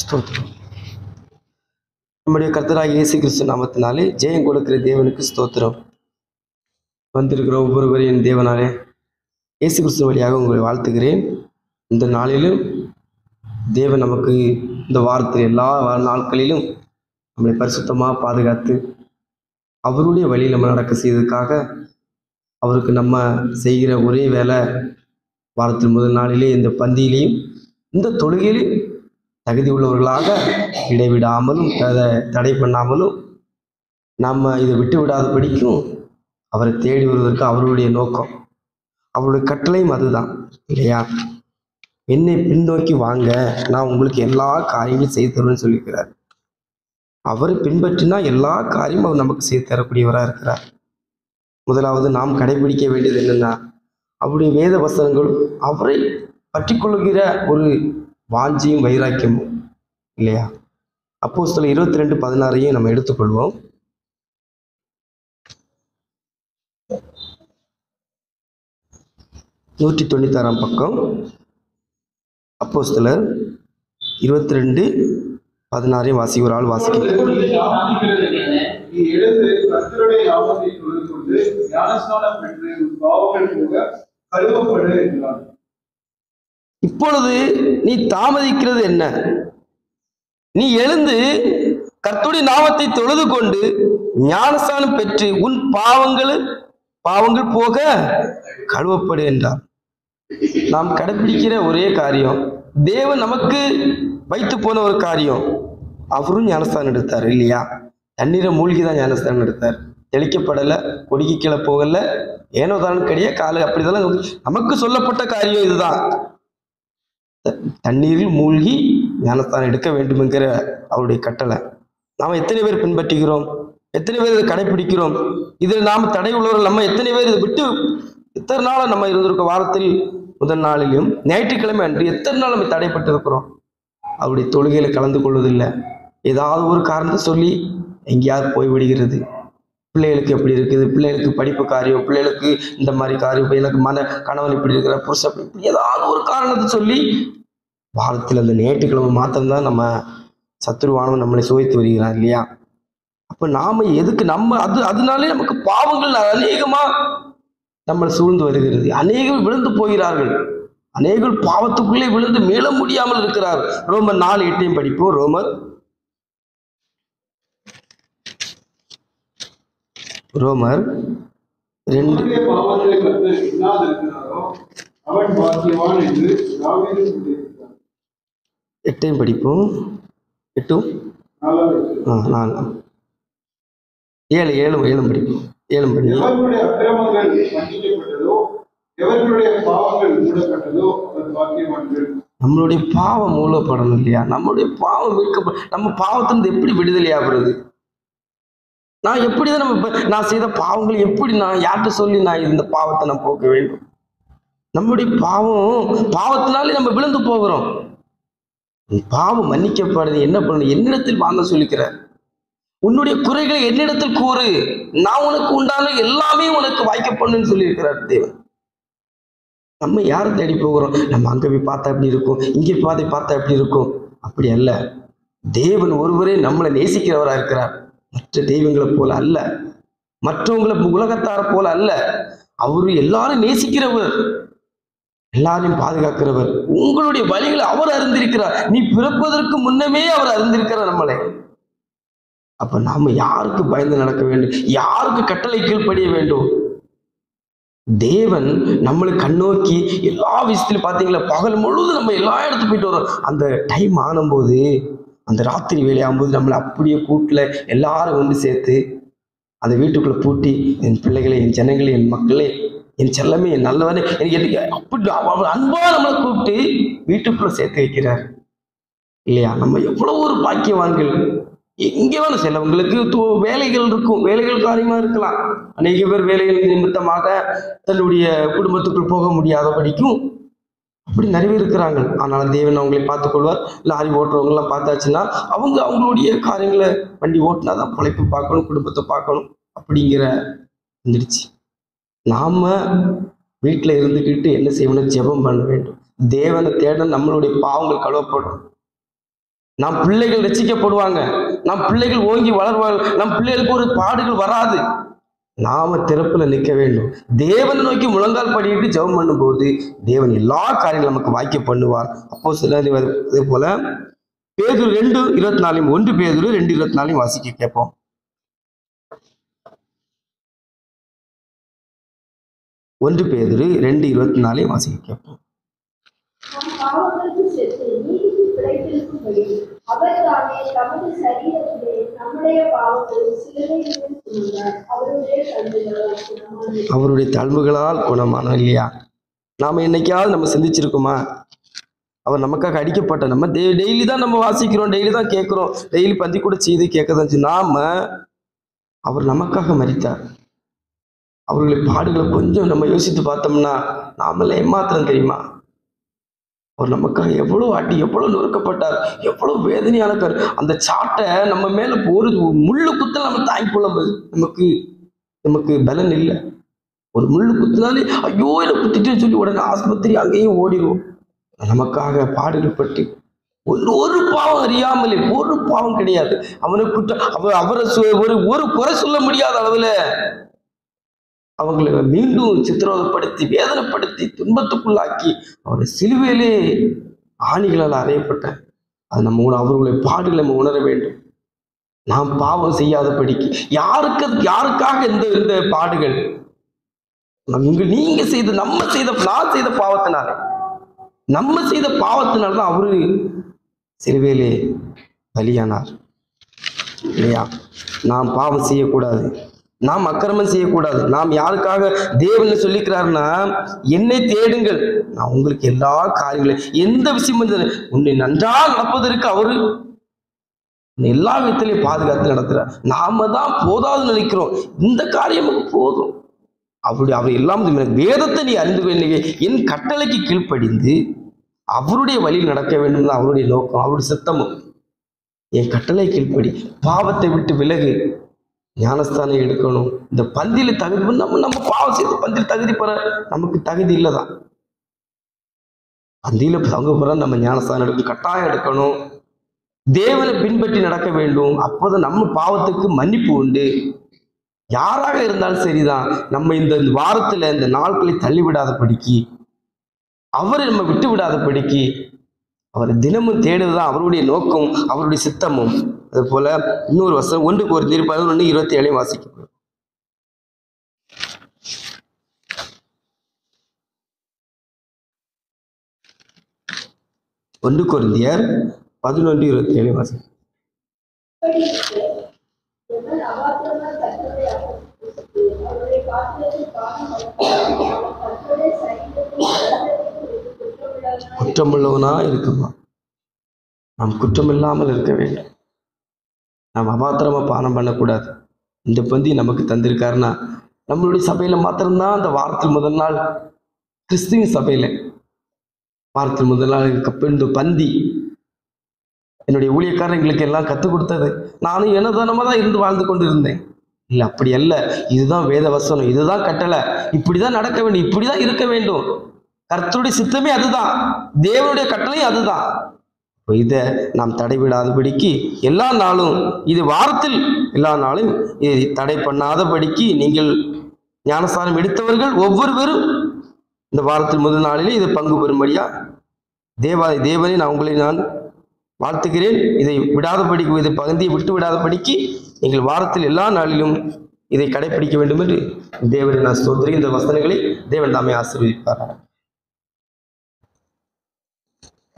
ஸ்தோத்திரம். நம்முடைய கர்த்தராக இயேசு கிறிஸ்து நாமத்தினாலே ஜெயம் கொடுக்கிற தேவனுக்கு ஸ்தோத்திரம். வந்திருக்கிற ஒவ்வொருவரையும் தேவனாலே இயேசு கிறிஸ்து வழியாக உங்களை வாழ்த்துகிறேன். இந்த நாளிலும் தேவன் நமக்கு இந்த வாரத்தில் எல்லா நாட்களிலும் நம்மளை பரிசுத்தமாக பாதுகாத்து அவருடைய வழியில் நம்ம நடக்க செய்ததுக்காக அவருக்கு நம்ம செய்கிற ஒரே வேலை வாரத்தின் முதல் நாளிலே இந்த பந்தியிலையும் இந்த தொழுகையிலையும் தகுதி உள்ளவர்களாக இடைவிடாமலும் அதை தடை பண்ணாமலும் நம்ம இதை விட்டு விடாதபடிக்கும் அவரை தேடி வருவதற்கு அவருடைய நோக்கம். அவருடைய கட்டளையும் அதுதான் இல்லையா? என்னை பின்னோக்கி வாங்க நான் உங்களுக்கு எல்லா காரியங்களும் செய்து தருவேன்னு சொல்லியிருக்கிறார். அவரை பின்பற்றினா எல்லா காரியமும் அவர் நமக்கு செய்து தரக்கூடியவராக இருக்கிறார். முதலாவது நாம் கடைபிடிக்க வேண்டியது என்னென்னா அவருடைய வேத வசனங்களும் அவரை பற்றி கொள்கிற ஒரு வாஞ்சியும் வைராக்கியமும் இல்லையா? அப்போ சில இருபத்தி ரெண்டு பதினாறையும் நம்ம எடுத்துக்கொள்வோம். நூற்றி தொண்ணூத்தாறாம் பக்கம். அப்போ சில இருபத்தி ரெண்டு பதினாறையும் வாசி ஒரு ஆள் வாசிக்க இப்பொழுது நீ தாமதிக்கிறது என்ன? நீ எழுந்து கர்த்தருடைய நாமத்தை தொழுது கொண்டு ஞானஸ்தானம் பெற்று உன் பாவங்கள் பாவங்கள் போக கழுவப்படு என்றார். நாம் கடைபிடிக்கிற ஒரே காரியம் தேவன் நமக்கு வைத்து போன ஒரு காரியம். அவரும் ஞானஸ்தானம் எடுத்தார் இல்லையா? தண்ணீரை மூழ்கி தான் ஞானஸ்தானம் எடுத்தார். தெளிக்கப்படலை கொடிக்கு கீழே போகல. ஏனோ தானும் கிடையாது காலு அப்படிதான் நமக்கு சொல்லப்பட்ட காரியம் இதுதான். தண்ணீரில் மூழ்கி ஞானஸ்தானம் எடுக்க வேண்டும் என்கிற அவருடைய கட்டளை. நாம் எத்தனை பேர் பின்பற்றுகிறோம்? எத்தனை பேர் இதை கடைபிடிக்கிறோம் இதில் நாம் தடை உள்ளவர்கள் நம்ம எத்தனை பேர் இதை விட்டு எத்தனை நாளாக நம்ம இருந்திருக்கோம்? வாரத்தில் முதல் நாளிலும் ஞாயிற்றுக்கிழமை அன்று எத்தனை நாள் நம்ம தடைப்பட்டிருக்கிறோம்? அவருடைய தொழுகையில் கலந்து கொள்வதில்லை. ஏதாவது ஒரு காரணத்தை சொல்லி எங்கேயாவது போய் விடுகிறது. பிள்ளைகளுக்கு எப்படி இருக்குது? பிள்ளைகளுக்கு படிப்பு காரியம் பிள்ளைகளுக்கு இந்த மாதிரி காரியம் எனக்கு மன கணவன் இப்படி இருக்கிற புருஷன் இப்படி ஏதாவது ஒரு காரணத்தை சொல்லி வாரத்தில் அந்த ஞாயிற்றுக்கிழமை மாத்திரம்தான் நம்ம சத்துருவானவன் நம்மளை சுவைத்து வருகிறான் இல்லையா? அப்போ நாம எதுக்கு நம்ம அது அதனாலே நமக்கு பாவங்கள் அநேகமாக நம்மளை சூழ்ந்து வருகிறது. அநேகம் விழுந்து போகிறார்கள். அநேகர் பாவத்துக்குள்ளே விழுந்து மீள முடியாமல் இருக்கிறார். ரோமர் நாலு எட்டையும் படிப்போம். ரோமர். ரோமர் ரெண்டு. பாவங்களை அவன் பாக்கியவான் என்று எட்டையும் படிப்போம். எட்டும் ஆ நாலு ஏழு ஏழு ஏழும் படிப்போம். ஏழும் படி. நம்மளுடைய பாவம் மூலப்படணும் இல்லையா? நம்மளுடைய பாவம் மீட்கப்ப நம்ம பாவத்திலிருந்து எப்படி விடுதலையாகிறது நான் எப்படி தான் நம்ம நான் செய்த பாவங்களை எப்படி நான் யார்கிட்ட சொல்லி நான் இந்த பாவத்தை நான் போக்க வேண்டும்? நம்முடைய பாவம் பாவத்தினாலே நம்ம விழுந்து போகிறோம். உன் பாவம் மன்னிக்கப்படுது என்ன பண்ணு என்னிடத்தில் வாங்க சொல்லிக்கிறார் உன்னுடைய குறைகளை என்னிடத்தில் கூறு. நான் உனக்கு உண்டான எல்லாமே உனக்கு வாய்க்கப்படணும்னு சொல்லியிருக்கிறார் தேவன். நம்ம யாரை தேடி போகிறோம்? நம்ம அங்கே போய் பார்த்தா எப்படி இருக்கும்? இங்கே பாதை பார்த்தா எப்படி இருக்கும்? அப்படி அல்ல. தேவன் ஒருவரே நம்மளை நேசிக்கிறவரா இருக்கிறார். மற்ற தெய்வங்களை போல அல்ல. மற்றவங்களை உலகத்தார போல அல்ல. அவரு எல்லாரும் நேசிக்கிறவர். எல்லாரையும் பாதுகாக்கிறவர். உங்களுடைய வழிகளை அவர் அறிந்திருக்கிறார். நீ பிறப்பதற்கு முன்னமே அவர் அறிந்திருக்கிறார் நம்மளை. அப்ப நாம யாருக்கு பயந்து நடக்க வேண்டும்? யாருக்கு கட்டளை கீழ்ப்படிய வேண்டும்? தேவன் நம்மளை கண்ணோக்கி எல்லா விஷயத்திலும் பார்த்தீங்களா பகல் முழுவதும் நம்ம எல்லா இடத்துக்கு போயிட்டு வரோம் அந்த டைம் ஆனும்போது அந்த ராத்திரி வேலையாகும்போது நம்மளை அப்படியே கூட்டில் எல்லாரும் வந்து சேர்த்து அந்த வீட்டுக்குள்ளே பூட்டி என் பிள்ளைகளை என் ஜனங்களை என் மக்களே என் செல்லமே என் நல்லவனே எனக்கு அப்படி அவர் அன்பாக நம்மளை கூப்பிட்டு வீட்டுக்குள்ளே சேர்த்து வைக்கிறார். இல்லையா? நம்ம எவ்வளோ ஒரு பாக்கியவான்கள். எங்கே வேணும் சிலவங்களுக்கு வேலைகள் இருக்கும். வேலைகள் காரியமாக இருக்கலாம். அநேக பேர் வேலைகள் நிமித்தமாக தன்னுடைய குடும்பத்துக்குள் போக முடியாத படிக்கும். அப்படி நிறைய பேர் இருக்கிறாங்க. ஆனால் தேவன் அவங்களை பார்த்துக்கொள்வார் லாரி ஓட்டுறவங்கலாம் பார்த்தாச்சுன்னா அவங்க அவங்களுடைய காரியங்களை வண்டி ஓட்டினா தான் பிழைப்பு பார்க்கணும் குடும்பத்தை பார்க்கணும் அப்படிங்கிற வந்துடுச்சு. நாம வீட்டில் இருந்துக்கிட்டு என்ன செய்யணும் ஜெபம் பண்ண வேண்டும். தேவனை தேட நம்மளுடைய பாவங்கள் கழுவப்படும். நம் பிள்ளைகள் ரசிக்கப்படுவாங்க. நம் பிள்ளைகள் ஓங்கி வளர்வார்கள் நம் பிள்ளைகளுக்கு ஒரு பாடுகள் வராது. நாம திறப்புல நிற்க வேண்டும். தேவனை நோக்கி முழங்கால் படிக்கிட்டு ஜெபம் பண்ணும்போது தேவன் எல்லா காரியங்களும் நமக்கு வாய்க்க பண்ணுவார். அப்போ சில அதே போல பேதூர் ரெண்டு இருபத்தி நாலையும் ஒன்று பேதூர் ரெண்டு இருபத்தி நாலையும் வாசிக்க கேட்போம். ஒன்று பேதுரு ரெண்டு இருபத்தி நாலையும் வாசிக்க கேட்போம். அவருடைய தழும்புகளால் குணமானோம் இல்லையா? நாம என்னைக்காவது நம்ம சிந்திச்சிருக்கோமா? அவர் நமக்காக அடிக்கப்பட்ட நம்ம டெய்லி தான் நம்ம வாசிக்கிறோம் டெய்லி தான் கேட்குறோம். டெய்லி பந்தி கூட செய்து கேட்க தான். நாம அவர் நமக்காக மரித்தார். அவர்களை பாடுகளை கொஞ்சம் நம்ம யோசித்து பார்த்தோம்னா நாமளே ஏமாத்திரம் தெரியுமா? அவர் நமக்காக எவ்வளோ அடி எவ்வளோ நொறுக்கப்பட்டார் எவ்வளோ வேதனையான பேர் அந்த சாட்டை நம்ம மேலே ஒரு முள்ளு குத்தல் நம்ம தாங்கி கொள்ள முடியாது. நமக்கு நமக்கு பலன் இல்லை. ஒரு முள்ளு குத்தினாலே ஐயோ என்னை குத்திட்டேன்னு சொல்லி உடனே ஆஸ்பத்திரி அங்கேயும் ஓடிடுவோம். நமக்காக பாடுகள் பட்டு ஒரு ஒரு பாவம் அறியாமலே ஒரு பாவம் கிடையாது. அவனை குற்ற அவ அவரை சொ- ஒரு ஒரு குறை சொல்ல முடியாத அளவில் அவங்களை மீண்டும் சித்திரவதப்படுத்தி வேதனைப்படுத்தி துன்பத்துக்குள்ளாக்கி அவரை சிலுவையிலே ஆணிகளால் அறையப்பட்டார் அது நம்ம அவர்களுடைய பாடுகளை நம்ம உணர வேண்டும். நாம் பாவம் செய்யாதபடிக்கு யாருக்கு யாருக்காக இந்த இந்த பாடுகள்? நம்ம நீங்க செய்த நம்ம செய்த நான் செய்த பாவத்தினால நம்ம செய்த பாவத்தினால தான் அவரு சிறுவேலே பலியானார். இல்லையா? நாம் பாவம் செய்யக்கூடாது. நாம் அக்கிரமம் செய்யக்கூடாது. நாம் யாருக்காக தேவன் சொல்லிக்கிறாருன்னா என்னை தேடுங்கள். நான் உங்களுக்கு எல்லா காரியங்களையும் எந்த விஷயம் உன்னை நன்றாக நடப்பதற்கு அவரு எல்லா விதத்திலையும் பாதுகாத்து நடத்துறார். நாம தான் போதாதுன்னு நினைக்கிறோம். இந்த காரியம் போதும். அப்படி அவர் எல்லாம் வேதத்தை நீ அறிந்து கொள்ள என் கட்டளைக்கு கீழ்ப்படிந்து அவருடைய வழியில் நடக்க வேண்டும் தான் அவருடைய நோக்கம் அவருடைய சித்தமும். என் கட்டளை கீழ்ப்படி. பாவத்தை விட்டு விலகு. ஞானஸ்தானம் எடுக்கணும். இந்த பந்தியில் தகுதி நம்ம நம்ம பாவம் செய்து பந்தியில் தகுதி பெற நமக்கு தகுதி இல்லைதான். பந்தியில் பங்கு பெற நம்ம ஞானஸ்தானம் எடுக்கணும் கட்டாயம் எடுக்கணும். தேவனை பின்பற்றி நடக்க வேண்டும். அப்போதான் நம்ம பாவத்துக்கு மன்னிப்பு உண்டு. யாராக இருந்தாலும் சரிதான். நம்ம இந்த வாரத்தில் இந்த நாட்களை தள்ளிவிடாதபடிக்கு அவரை நம்ம விட்டு விடாத படிக்கு அவரை தினமும் தேடுவதுதான் அவருடைய நோக்கம் அவருடைய சித்தமும். அது போல இன்னொரு வசனம் ஒன்றுக்கு ஒரு தீர்ப்பு பதினொன்று இருபத்தி ஏழையும் வாசிக்கப்படும் ஒன்று குருந்தியர் பதினொன்று இருபத்தி ஏழு வாசிக்கும் கர்த்தரை அவமதித்து, அவருடைய பாத்திரத்தில் பானம் வளர்க்கிறானோ, அவன் கர்த்தருடைய சரீரத்தில் கர்த்தருக்கு குற்றமுள்ளவனாய் குற்றமுள்ளவனா இருக்குமா? நாம் குற்றமில்லாமல் இருக்க வேண்டும். நாம் அபாத்திரமாக பானம் பண்ணக்கூடாது. இந்த பந்தி நமக்கு தந்திருக்காருன்னா நம்மளுடைய சபையில் மாத்திரம்தான் அந்த வாரத்தில் முதல் நாள் கிறிஸ்துவ சபையில். வாரத்தில் முதல் நாள் இந்த பந்தி என்னுடைய ஊழியக்காரங்களுக்கு எல்லாம் கற்றுக் கொடுத்தது. நானும் என்னதானமாக தான் இருந்து வாழ்ந்து கொண்டு இருந்தேன் இல்லை அப்படி அல்ல. இதுதான் வேத வசனம் இதுதான் கட்டளை. இப்படிதான் நடக்க வேண்டும். இப்படி தான் இருக்க வேண்டும். கர்த்தருடைய சித்தமே அதுதான். தேவனுடைய கட்டளையும் அதுதான். இதை நாம் தடைவிடாதபடிக்கு எல்லா நாளும் இது வாரத்தில் எல்லா நாளும் இதை தடை பண்ணாதபடிக்கு நீங்கள் ஞானஸ்தானம் எடுத்தவர்கள் ஒவ்வொருவரும் இந்த வாரத்தில் முதல் நாளிலே இதை பங்கு பெறும்படியா? தேவா தேவனை நான் உங்களை நான் வாழ்த்துகிறேன். இதை விடாதபடிக்கு இதை பகுந்தியை விட்டு விடாதபடிக்கு நீங்கள் வாரத்தில் எல்லா நாளிலும் இதை கடைபிடிக்க வேண்டும் என்று தேவனை நான் சொல்கிறேன் இந்த வசனங்களை தேவன் தாமே ஆசீர்வதிப்பார்கள்